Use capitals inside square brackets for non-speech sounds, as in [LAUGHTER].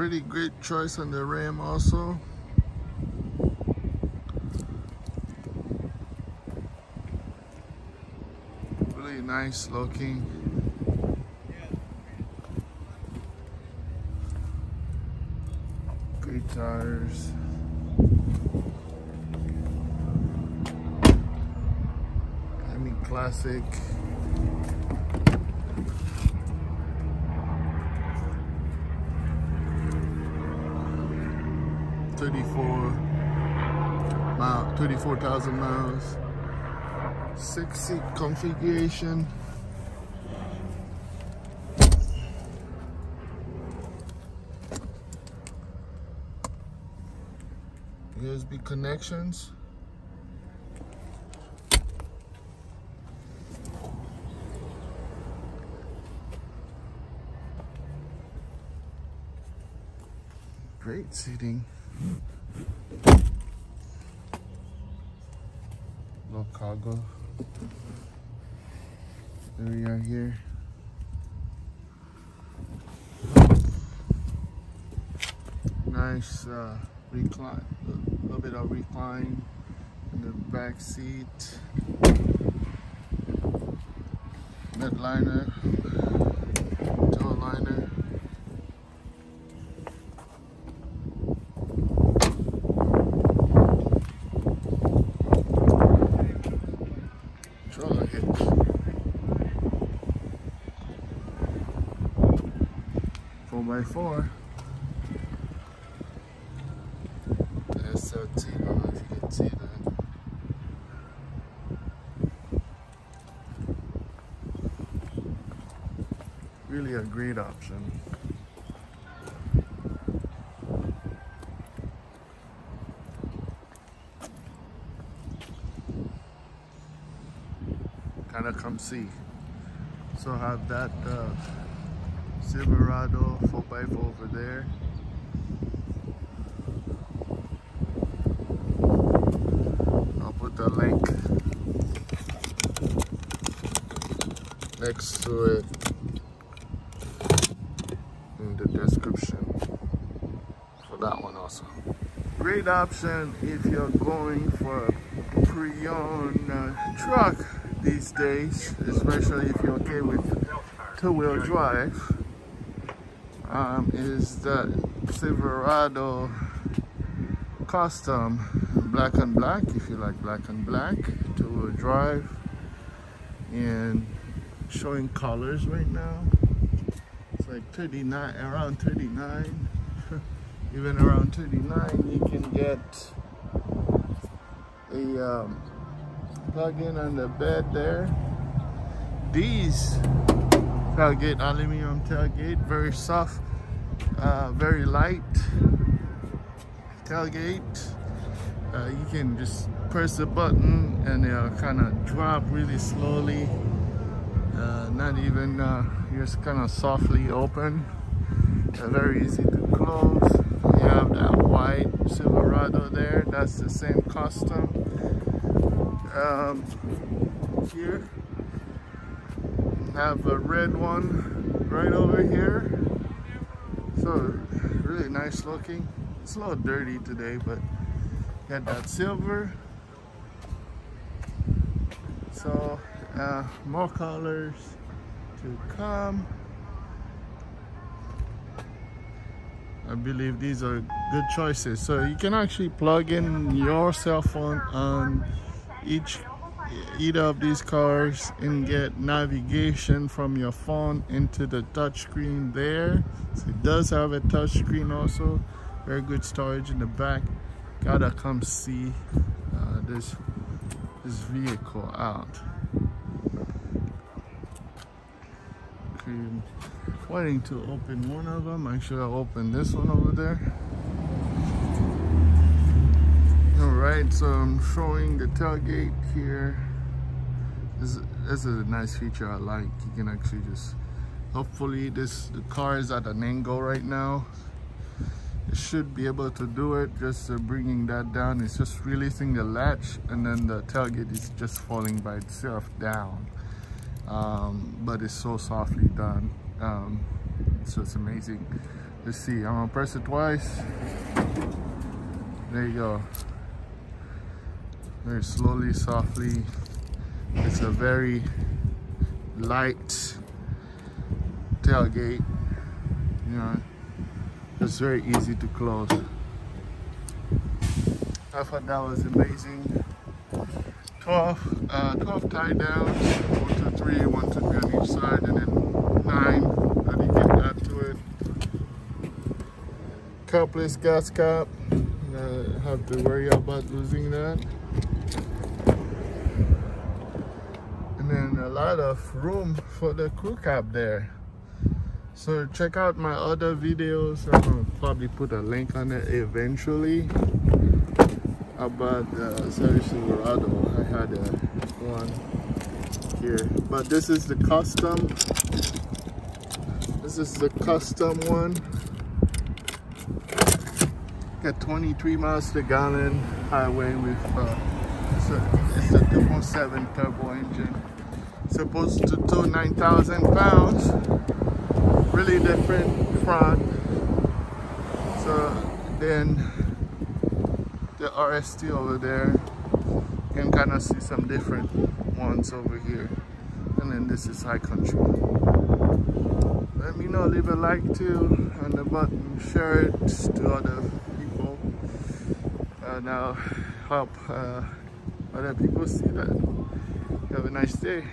pretty great choice on the rim also. Really nice looking. Great tires. I mean classic. 34,000 miles. Six seat configuration. USB connections. Great seating. Little cargo area here. Nice uh, recline, a little bit of recline in the back seat. Bed liner, Four by four. The SLT, I don't know if you can see that. Really a great option. Kind of come see. So have that uh, Silverado 4x4 over there. I'll put the link next to it in the description for that one also. Great option if you're going for a pre-owned uh, truck these days, especially if you're okay with two-wheel drive, um, is the Silverado Custom black and black if you like black and black two-wheel drive and showing colors right now. It's like 39 around 39 [LAUGHS] even around 39 you can get a um, plug-in on the bed there. These tailgate aluminum tailgate very soft uh, very light tailgate. Uh, you can just press the button and it'll kind of drop really slowly. Uh, not even uh, just kind of softly open. Uh, very easy to close. You have that white Silverado there. That's the same custom. Um, here have a red one right over here. So really nice looking. It's a little dirty today but got that silver. So uh, more colors to come. I believe these are good choices. So you can actually plug in your cell phone on each either of these cars and get navigation from your phone into the touchscreen there. So it does have a touchscreen also. Very good storage in the back. Gotta come see uh, this this vehicle out. Waiting to open one of them. Actually I'll open this one over there right? So I'm showing the tailgate here. This, this is a nice feature I like. You can actually just hopefully this the car is at an angle right now. It should be able to do it just uh, bringing that down. It's just releasing the latch and then the tailgate is just falling by itself down. Um, but it's so softly done. Um, so it's amazing let's see. I'm gonna press it twice. There you go very slowly softly. It's a very light tailgate you know. It's very easy to close. I thought that was amazing. 12 uh, 12 tie downs one to three one to three on each side and then nine do you get that to it. Capless gas cap uh, have to worry about losing that and then a lot of room for the crew cab there. So check out my other videos. Gonna probably put a link on it eventually. About the Chevy Silverado i had a one here. But this is the custom. This is the custom one. Got 23 miles per gallon highway with uh, it's a, it's a 2.7 turbo engine supposed to tow 9,000 pounds. Really different front. So then the RST over there you can kind of see some different ones over here. And then this is high country let me know leave a like too on the button share it to other people. And uh, help uh, other people see that. Have a nice day